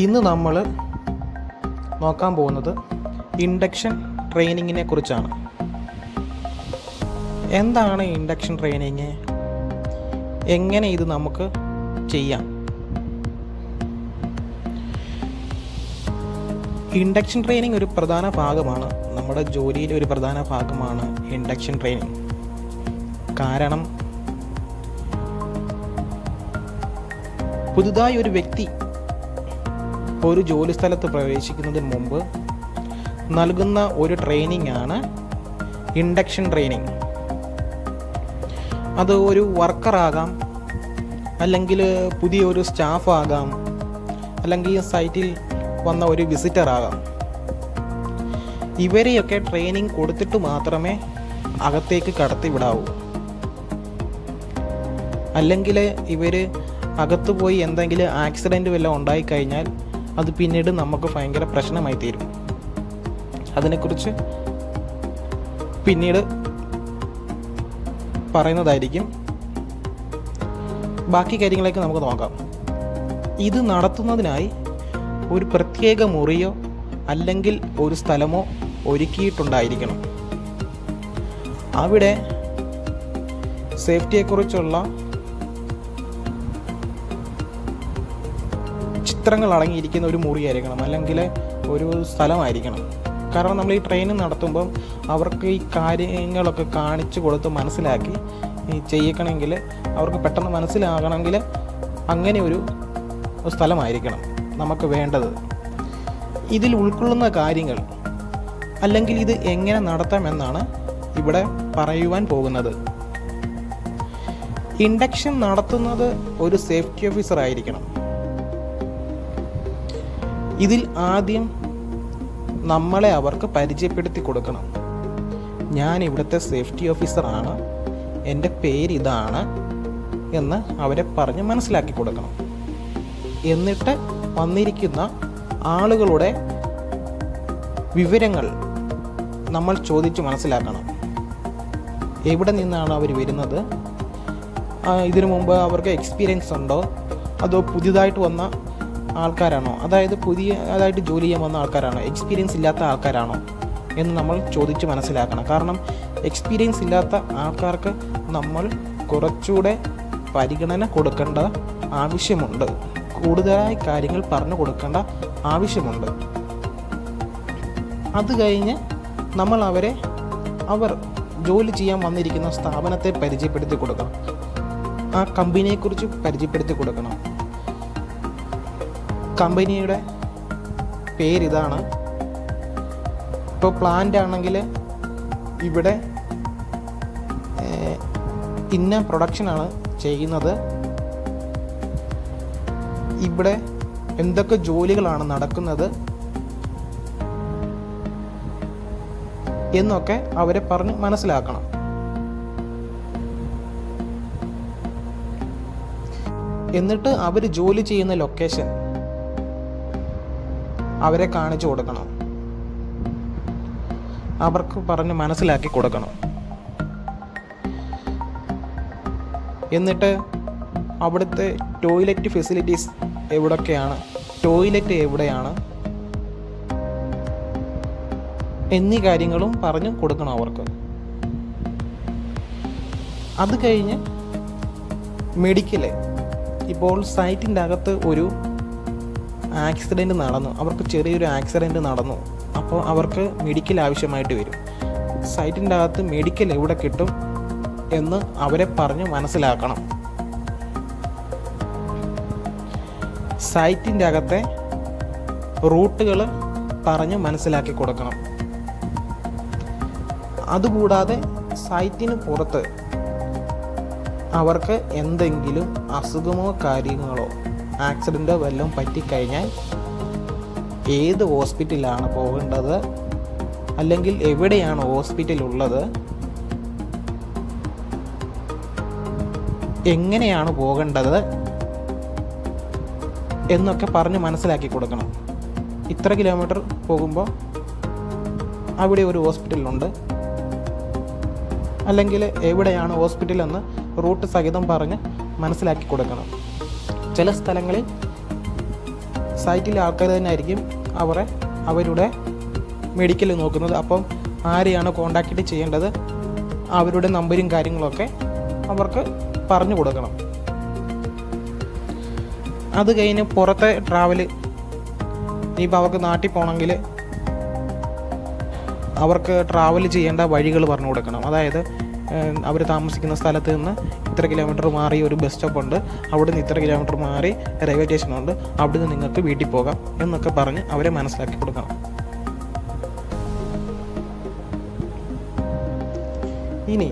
ഇന്ന് നമ്മൾ നോക്കാൻ പോകുന്നത് ഇൻഡക്ഷൻ ട്രെയിനിങ്ങിനെ കുറിച്ചാണ്. എന്താണ് ഇൻഡക്ഷൻ ട്രെയിനിങ്? എങ്ങനെ ഇത് നമുക്ക് ചെയ്യാം? ഇൻഡക്ഷൻ ട്രെയിനിങ് ഒരു പ്രധാന ഭാഗമാണ്. നമ്മുടെ ജോലിയിലെ ഒരു പ്രധാന ഭാഗമാണ് ഇൻഡക്ഷൻ ട്രെയിനിങ്. കാരണം പുതുതായി ഒരു വ്യക്തി ഒരു ജോലി സ്ഥലത്ത് പ്രവേശിക്കുന്നതിന് മുമ്പ് നൽകുന്ന ഒരു ട്രെയിനിങ് ആണ് ഇൻഡക്ഷൻ ട്രെയിനിങ് അത് ഒരു വർക്കറാകാം അല്ലെങ്കിൽ പുതിയൊരു സ്റ്റാഫ് ആകാം അല്ലെങ്കിൽ സൈറ്റിൽ വന്ന ഒരു വിസിറ്റർ ആകാം. ഇവരെയൊക്കെ ട്രെയിനിങ് കൊടുത്തിട്ട് മാത്രമേ അകത്തേക്ക് കടത്തിവിടാവൂ അല്ലെങ്കിൽ ഇവർ അകത്ത് പോയി എന്തെങ്കിലും ആക്സിഡന്റ് വല്ലതും ഉണ്ടായിക്കഴിഞ്ഞാൽ അത് പിന്നീട് നമുക്ക് ഭയങ്കര പ്രശ്നമായി തീരും. അതിനെക്കുറിച്ച് പിന്നീട് പറയുന്നതായിരിക്കും. ബാക്കി കാര്യങ്ങളൊക്കെ നമുക്ക് നോക്കാം. ഇത് നടത്തുന്നതിനായി ഒരു പ്രത്യേക മുറിയോ അല്ലെങ്കിൽ ഒരു സ്ഥലമോ ഒരുക്കിയിട്ടുണ്ടായിരിക്കണം. അവിടെ സേഫ്റ്റിയെക്കുറിച്ചുള്ള ചിത്രങ്ങൾ അടങ്ങിയിരിക്കുന്ന ഒരു മുറിയായിരിക്കണം അല്ലെങ്കിൽ ഒരു സ്ഥലമായിരിക്കണം. കാരണം നമ്മൾ ഈ ട്രെയിനിങ് നടത്തുമ്പം അവർക്ക് ഈ കാര്യങ്ങളൊക്കെ കാണിച്ചു കൊടുത്ത് മനസ്സിലാക്കി ചെയ്യിക്കണമെങ്കിൽ അവർക്ക് പെട്ടെന്ന് മനസ്സിലാകണമെങ്കിൽ അങ്ങനെ ഒരു സ്ഥലമായിരിക്കണം നമുക്ക് വേണ്ടത്. ഇതിൽ ഉൾക്കൊള്ളുന്ന കാര്യങ്ങൾ അല്ലെങ്കിൽ ഇത് എങ്ങനെ നടത്താമെന്നാണ് ഇവിടെ പറയുവാൻ പോകുന്നത്. ഇൻഡക്ഷൻ നടത്തുന്നത് ഒരു സേഫ്റ്റി ഓഫീസർ ആയിരിക്കണം ഇതിൽ ആദ്യം നമ്മളെ അവർക്ക് പരിചയപ്പെടുത്തി കൊടുക്കണം. ഞാൻ ഇവിടുത്തെ സേഫ്റ്റി ഓഫീസറാണ് എന്റെ പേര് ഇതാണ് എന്ന് അവരെ പറഞ്ഞ് മനസ്സിലാക്കി കൊടുക്കണം. എന്നിട്ട് വന്നിരിക്കുന്ന ആളുകളുടെ വിവരങ്ങൾ നമ്മൾ ചോദിച്ച് മനസ്സിലാക്കണം. എവിടെ നിന്നാണ് അവർ വരുന്നത്? ഇതിനു മുമ്പ് അവർക്ക് എക്സ്പീരിയൻസ് ഉണ്ടോ? അതോ പുതിയതായിട്ട് വന്ന ആൾക്കാരാണോ? അതായത് പുതിയ അതായിട്ട് ജോലി ചെയ്യാൻ വന്ന ആൾക്കാരാണോ? എക്സ്പീരിയൻസ് ഇല്ലാത്ത ആൾക്കാരാണോ? എന്ന് നമ്മൾ ചോദിച്ച് മനസ്സിലാക്കണം. കാരണം എക്സ്പീരിയൻസ് ഇല്ലാത്ത ആൾക്കാർക്ക് നമ്മൾ കുറച്ചുകൂടെ പരിഗണന കൊടുക്കേണ്ട ആവശ്യമുണ്ട്. കൂടുതലായി കാര്യങ്ങൾ പറഞ്ഞു കൊടുക്കേണ്ട ആവശ്യമുണ്ട്. അത് കഴിഞ്ഞ് നമ്മൾ അവരെ അവർ ജോലി ചെയ്യാൻ വന്നിരിക്കുന്ന സ്ഥാപനത്തെ പരിചയപ്പെടുത്തി കൊടുക്കണം. ആ കമ്പനിയെക്കുറിച്ച് പരിചയപ്പെടുത്തി കൊടുക്കണം. കമ്പനിയുടെ പേരിതാണ്. ഇപ്പോൾ പ്ലാന്റ് ആണെങ്കിൽ ഇവിടെ ഇന്ന പ്രൊഡക്ഷനാണ് ചെയ്യുന്നത്. ഇവിടെ എന്തൊക്കെ ജോലികളാണ് നടക്കുന്നത് എന്നൊക്കെ അവരെ പറഞ്ഞ് മനസ്സിലാക്കണം. എന്നിട്ട് അവർ ജോലി ചെയ്യുന്ന ലൊക്കേഷൻ അവരെ കാണിച്ചു കൊടുക്കണം. അവർക്ക് പറഞ്ഞ് മനസ്സിലാക്കി കൊടുക്കണം. എന്നിട്ട് അവിടുത്തെ ടോയ്ലറ്റ് ഫെസിലിറ്റീസ് എവിടൊക്കെയാണ്? ടോയ്ലറ്റ് എവിടെയാണ്? എന്നീ കാര്യങ്ങളും പറഞ്ഞു കൊടുക്കണം അവർക്ക്. അത് കഴിഞ്ഞ് മെഡിക്കൽ ഇപ്പോൾ സൈറ്റിന്റെ അകത്ത് ഒരു ആക്സിഡന്റ് നടന്നു. അവർക്ക് ചെറിയൊരു ആക്സിഡന്റ് നടന്നു. അപ്പോൾ അവർക്ക് മെഡിക്കൽ ആവശ്യമായിട്ട് വരും. സൈറ്റിന്റെ അകത്ത് മെഡിക്കൽ എവിടെ കിട്ടും എന്ന് അവരെ പറഞ്ഞ് മനസ്സിലാക്കണം. സൈറ്റിന്റെ അകത്തെ റൂട്ടുകൾ പറഞ്ഞ് മനസ്സിലാക്കി കൊടുക്കണം. അതുകൂടാതെ സൈറ്റിന് പുറത്ത് അവർക്ക് എന്തെങ്കിലും അസുഖമോ കാര്യങ്ങളോ ആക്സിഡന്റോ വല്ലതും പറ്റിക്കഴിഞ്ഞാൽ ഏത് ഹോസ്പിറ്റലാണ് പോകേണ്ടത്? അല്ലെങ്കിൽ എവിടെയാണ് ഹോസ്പിറ്റൽ ഉള്ളത് എങ്ങനെയാണ് പോകേണ്ടത്? എന്നൊക്കെ പറഞ്ഞ് മനസ്സിലാക്കി കൊടുക്കണം. ഇത്ര കിലോമീറ്റർ പോകുമ്പോൾ അവിടെ ഒരു ഹോസ്പിറ്റലുണ്ട്. അല്ലെങ്കിൽ എവിടെയാണ് ഹോസ്പിറ്റലെന്ന് റൂട്ട് സഹിതം പറഞ്ഞ് മനസ്സിലാക്കി കൊടുക്കണം. ചില സ്ഥലങ്ങളിൽ സൈറ്റിലെ ആൾക്കാർ തന്നെ ആയിരിക്കും അവരെ അവരുടെ മെഡിക്കൽ നോക്കുന്നത്. അപ്പം ആരെയാണ് കോണ്ടാക്റ്റ് ചെയ്യേണ്ടത് അവരുടെ നമ്പരും കാര്യങ്ങളൊക്കെ അവർക്ക് പറഞ്ഞു കൊടുക്കണം. അത് കഴിഞ്ഞ് പുറത്തെ ട്രാവൽ ഇനിയിപ്പോൾ അവർക്ക് നാട്ടിൽ പോകണമെങ്കിൽ അവർക്ക് ട്രാവൽ ചെയ്യേണ്ട വഴികൾ പറഞ്ഞു കൊടുക്കണം. അതായത് അവർ താമസിക്കുന്ന സ്ഥലത്ത് നിന്ന് ഇത്ര കിലോമീറ്റർ മാറി ഒരു ബസ് സ്റ്റോപ്പ് ഉണ്ട് അവിടെ നിന്ന് ഇത്ര കിലോമീറ്റർ മാറി റെയിൽവേ സ്റ്റേഷൻ ഉണ്ട്. അവിടെ നിന്ന് നിങ്ങൾക്ക് വീട്ടിൽ പോകാം എന്നൊക്കെ പറഞ്ഞ് അവരെ മനസ്സിലാക്കി കൊടുക്കണം. ഇനി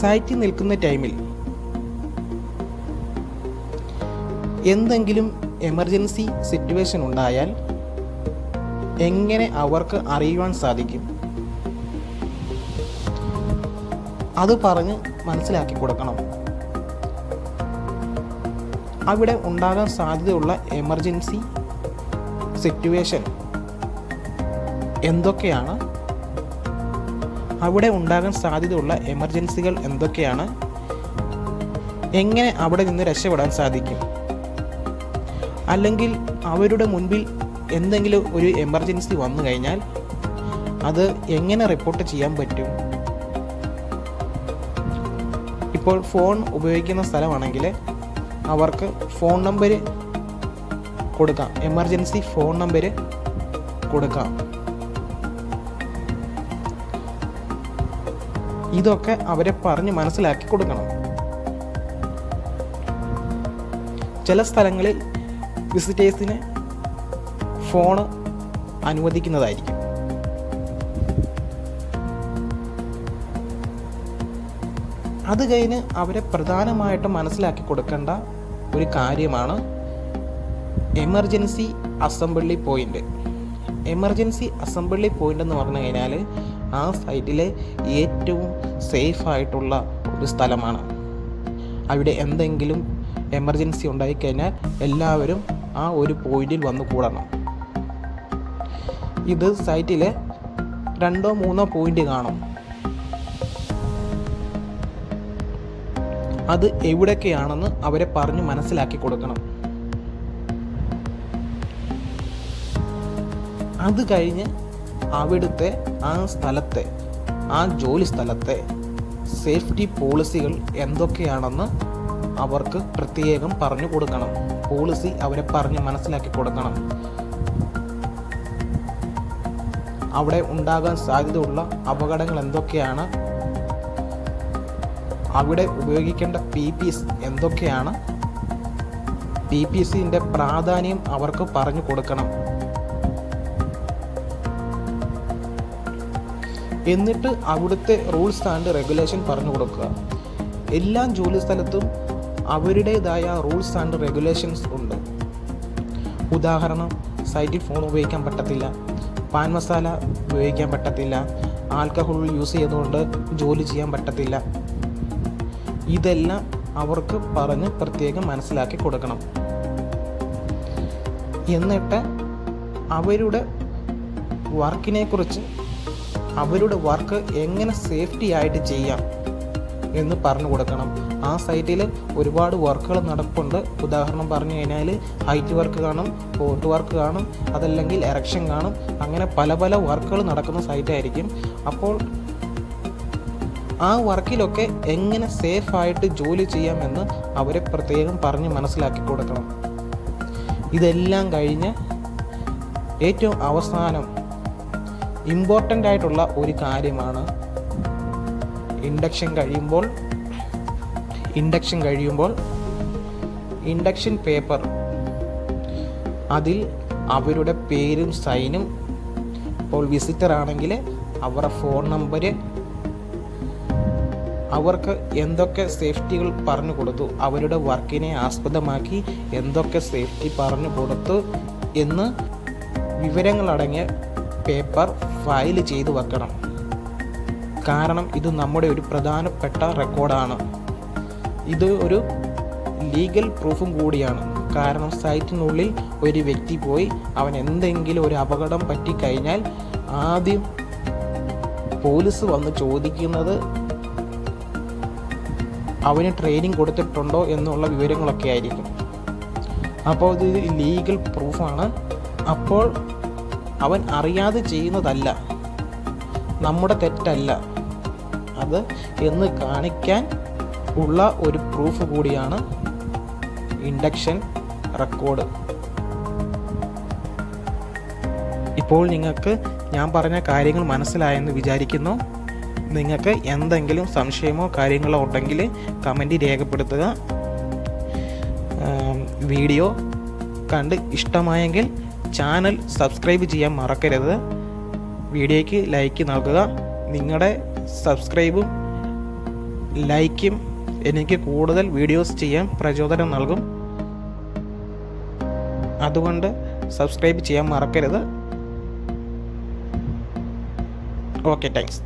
സൈറ്റിൽ നിൽക്കുന്ന ടൈമിൽ എന്തെങ്കിലും എമർജൻസി സിറ്റുവേഷൻ ഉണ്ടായാൽ എങ്ങനെ അവർക്ക് അറിയുവാൻ സാധിക്കും? അത് പറഞ്ഞ് മനസ്സിലാക്കി കൊടുക്കണം. അവിടെ ഉണ്ടാകാൻ സാധ്യതയുള്ള എമർജൻസി സിറ്റുവേഷൻ എന്തൊക്കെയാണ്? അവിടെ ഉണ്ടാകാൻ സാധ്യതയുള്ള എമർജൻസികൾ എന്തൊക്കെയാണ്? എങ്ങനെ അവിടെ നിന്ന് രക്ഷപ്പെടാൻ സാധിക്കും? അല്ലെങ്കിൽ അവരുടെ മുൻപിൽ എന്തെങ്കിലും ഒരു എമർജൻസി വന്നു കഴിഞ്ഞാൽ അത് എങ്ങനെ റിപ്പോർട്ട് ചെയ്യാൻ പറ്റും? ഇപ്പോൾ ഫോൺ ഉപയോഗിക്കുന്ന സ്ഥലമാണെങ്കിൽ അവർക്ക് ഫോൺ നമ്പർ കൊടുക്കാം. എമർജൻസി ഫോൺ നമ്പർ കൊടുക്കാം. ഇതൊക്കെ അവരെ പറഞ്ഞ് മനസ്സിലാക്കി കൊടുക്കണം. ചില സ്ഥലങ്ങളിൽ വിസിറ്റേഴ്സിന് ഫോൺ അനുവദിക്കുന്നതായിരിക്കും. അത് കഴിഞ്ഞ് അവരെ പ്രധാനമായിട്ട് മനസ്സിലാക്കി കൊടുക്കേണ്ട ഒരു കാര്യമാണ് emergency assembly point emergency assembly point എന്ന് പറഞ്ഞു കഴിഞ്ഞാൽ ആ സൈറ്റിലെ ഏറ്റവും സേഫ് ആയിട്ടുള്ള ഒരു സ്ഥലമാണ്. അവിടെ എന്തെങ്കിലും എമർജൻസി ഉണ്ടായിക്കഴിഞ്ഞാൽ എല്ലാവരും ആ ഒരു പോയിന്റിൽ വന്ന് കൂടണം. ഇത് സൈറ്റിലെ രണ്ടോ മൂന്നോ പോയിന്റ് കാണും. അത് എവിടെയൊക്കെയാണെന്ന് അവരെ പറഞ്ഞ് മനസ്സിലാക്കി കൊടുക്കണം. അത് കഴിഞ്ഞ് അവിടുത്തെ ആ സ്ഥലത്തെ ആ ജോലി സ്ഥലത്തെ സേഫ്റ്റി പോളിസികൾ എന്തൊക്കെയാണെന്ന് അവർക്ക് പ്രത്യേകം പറഞ്ഞു കൊടുക്കണം. പോളിസി അവരെ പറഞ്ഞ് മനസ്സിലാക്കി കൊടുക്കണം. അവിടെ ഉണ്ടാകാൻ സാധ്യതയുള്ള അപകടങ്ങൾ എന്തൊക്കെയാണ്? അവിടെ ഉപയോഗിക്കേണ്ട പി പി എസ് എന്തൊക്കെയാണ്? പി പി സിന്റെ പ്രാധാന്യം അവർക്ക് പറഞ്ഞു കൊടുക്കണം. എന്നിട്ട് അവിടുത്തെ റൂൾസ് ആൻഡ് റെഗുലേഷൻ പറഞ്ഞു കൊടുക്കുക. എല്ലാ ജോലി സ്ഥലത്തും അവരുടേതായ റൂൾസ് ആൻഡ് റെഗുലേഷൻസ് ഉണ്ട്. ഉദാഹരണം സൈറ്റിൽ ഫോൺ ഉപയോഗിക്കാൻ പറ്റത്തില്ല പാൻ മസാല ഉപയോഗിക്കാൻ പറ്റത്തില്ല ആൽക്കഹോൾ യൂസ് ചെയ്തുകൊണ്ട് ജോലി ചെയ്യാൻ പറ്റത്തില്ല. ഇതെല്ലാം അവർക്ക് പറഞ്ഞ് പ്രത്യേകം മനസ്സിലാക്കി കൊടുക്കണം. എന്നിട്ട് അവരുടെ വർക്കിനെ കുറിച്ച് അവരുടെ വർക്ക് എങ്ങനെ സേഫ്റ്റി ആയിട്ട് ചെയ്യാം എന്ന് പറഞ്ഞു കൊടുക്കണം. ആ സൈറ്റിൽ ഒരുപാട് വർക്കുകൾ നടപ്പുണ്ട്. ഉദാഹരണം പറഞ്ഞു കഴിഞ്ഞാൽ ഹൈറ്റ് വർക്ക് കാണും ഫോട്ട് വർക്ക് കാണും അതല്ലെങ്കിൽ എറക്ഷൻ കാണും. അങ്ങനെ പല പല വർക്കുകൾ നടക്കുന്ന സൈറ്റായിരിക്കും. അപ്പോൾ ആ വർക്കിലൊക്കെ എങ്ങനെ സേഫായിട്ട് ജോലി ചെയ്യാമെന്ന് അവരെ പ്രത്യേകം പറഞ്ഞ് മനസ്സിലാക്കി കൊടുക്കണം ഇതെല്ലാം കഴിഞ്ഞ് ഏറ്റവും അവസാനം ഇമ്പോർട്ടന്റ് ആയിട്ടുള്ള ഒരു കാര്യമാണ് ഇൻഡക്ഷൻ കഴിയുമ്പോൾ ഇൻഡക്ഷൻ കഴിയുമ്പോൾ ഇൻഡക്ഷൻ പേപ്പർ അതിൽ അവരുടെ പേരും സൈനും ഇപ്പോൾ വിസിറ്റർ ആണെങ്കിൽ അവരുടെ ഫോൺ നമ്പർ അവർക്ക് എന്തൊക്കെ സേഫ്റ്റികൾ പറഞ്ഞു കൊടുത്തു അവരുടെ വർക്കിനെ ആസ്പദമാക്കി എന്തൊക്കെ സേഫ്റ്റി പറഞ്ഞു കൊടുത്തു എന്ന് വിവരങ്ങളടങ്ങിയ പേപ്പർ ഫയൽ ചെയ്തു വെക്കണം. കാരണം ഇത് നമ്മുടെ ഒരു പ്രധാനപ്പെട്ട റെക്കോർഡാണ്. ഇത് ഒരു ലീഗൽ പ്രൂഫും കൂടിയാണ്. കാരണം സൈറ്റിനുള്ളിൽ ഒരു വ്യക്തി പോയി അവൻ എന്തെങ്കിലും ഒരു അപകടം പറ്റിക്കഴിഞ്ഞാൽ ആദ്യം പോലീസ് വന്ന് ചോദിക്കുന്നത് അവന് ട്രെയിനിങ് കൊടുത്തിട്ടുണ്ടോ എന്നുള്ള വിവരങ്ങളൊക്കെ ആയിരിക്കും. അപ്പോൾ ഇത് ലീഗൽ പ്രൂഫാണ് അപ്പോൾ അവൻ അറിയാതെ ചെയ്യുന്നതല്ല. നമ്മുടെ തെറ്റല്ല. അത് എന്ന് കാണിക്കാൻ ഉള്ള ഒരു പ്രൂഫ് കൂടിയാണ് ഇൻഡക്ഷൻ റെക്കോർഡ് ഇപ്പോൾ നിങ്ങൾക്ക് ഞാൻ പറഞ്ഞ കാര്യങ്ങൾ മനസ്സിലായെന്ന് വിചാരിക്കുന്നു. നിങ്ങൾക്ക് എന്തെങ്കിലും സംശയമോ കാര്യങ്ങളോ ഉണ്ടെങ്കിൽ കമന്റ് രേഖപ്പെടുത്തുക. വീഡിയോ കണ്ട് ഇഷ്ടമായെങ്കിൽ ചാനൽ സബ്സ്ക്രൈബ് ചെയ്യാൻ മറക്കരുത്. വീഡിയോയ്ക്ക് ലൈക്ക് നൽകുക. നിങ്ങളുടെ സബ്സ്ക്രൈബും ലൈക്കും എനിക്ക് കൂടുതൽ വീഡിയോസ് ചെയ്യാൻ പ്രചോദനം നൽകും. അതുകൊണ്ട് സബ്സ്ക്രൈബ് ചെയ്യാൻ മറക്കരുത്. Okay thanks